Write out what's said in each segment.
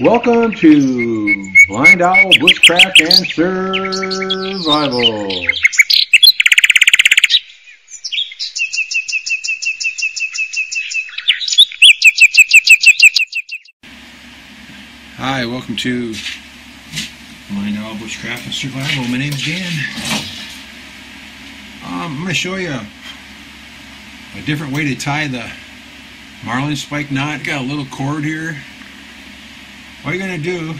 Welcome to Blind Owl Bushcraft and Survival. Hi, welcome to Blind Owl Bushcraft and Survival. My name's Dan. Um, I'm going to show you a different way to tie the marlin spike knot. Got a little cord here. All you're going to do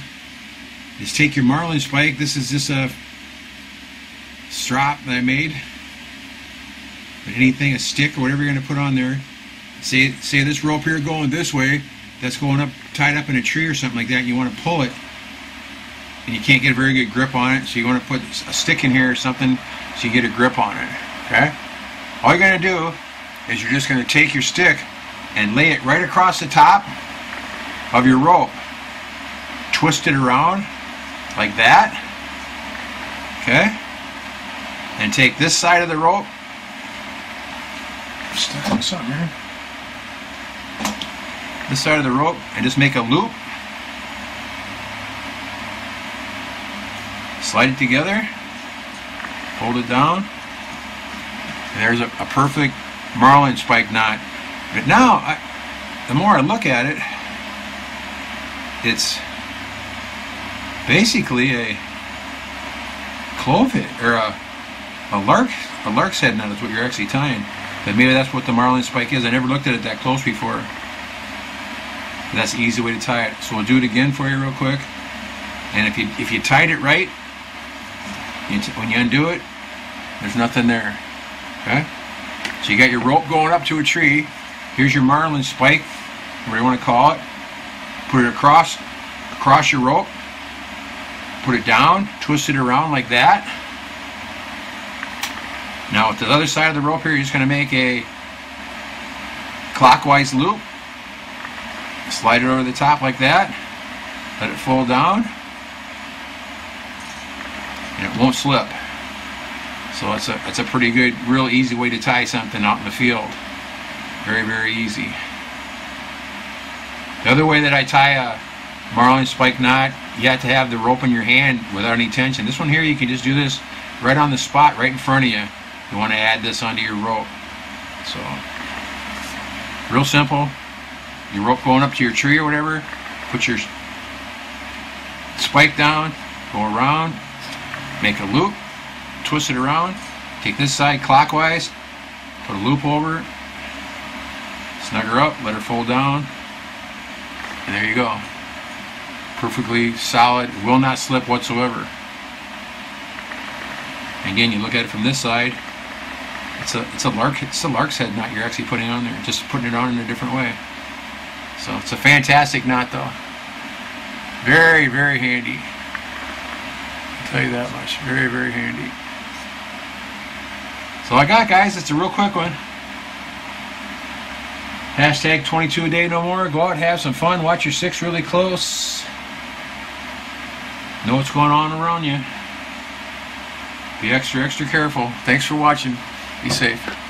is take your marlin spike. This is just a strap that I made. But anything, a stick or whatever you're going to put on there. Say, say this rope here going this way, that's going up, tied up in a tree or something like that. You want to pull it, and you can't get a very good grip on it. So you want to put a stick in here or something so you get a grip on it. Okay? All you're going to do is you're just going to take your stick and lay it right across the top of your rope. Twist it around like that. Okay? And take this side of the rope. Stuck on something here. This side of the rope and just make a loop. Slide it together. Hold it down. And there's a, a perfect marlin spike knot. But now, I, the more I look at it, it's basically a clove head or a, a lark a lark's head knot is what you're actually tying. But maybe that's what the marlin spike is. I never looked at it that close before. That's the easy way to tie it. So we'll do it again for you real quick. And if you if you tied it right, when you undo it, there's nothing there. Okay? So you got your rope going up to a tree. Here's your marlin spike, whatever you want to call it. Put it across across your rope. Put it down, twist it around like that. Now with the other side of the rope here, you're just going to make a clockwise loop. Slide it over the top like that. Let it fold down. And it won't slip. So it's a, it's a pretty good, real easy way to tie something out in the field. Very, very easy. The other way that I tie a marlin spike knot, you have to have the rope in your hand without any tension. This one here, you can just do this right on the spot, right in front of you. You want to add this onto your rope. So, real simple. Your rope going up to your tree or whatever, put your spike down, go around, make a loop, twist it around, take this side clockwise, put a loop over snug her up, let her fold down, and there you go. Perfectly solid, will not slip whatsoever. Again, you look at it from this side, it's a it's a lark it's a lark's head knot you're actually putting on there, just putting it on in a different way. So it's a fantastic knot though. Very, very handy. I'll tell you that much. Very, very handy. So I got guys, it's a real quick one. Hashtag 22 a day no more. Go out, have some fun, watch your six really close. Know what's going on around you. Be extra, extra careful. Thanks for watching. Be safe.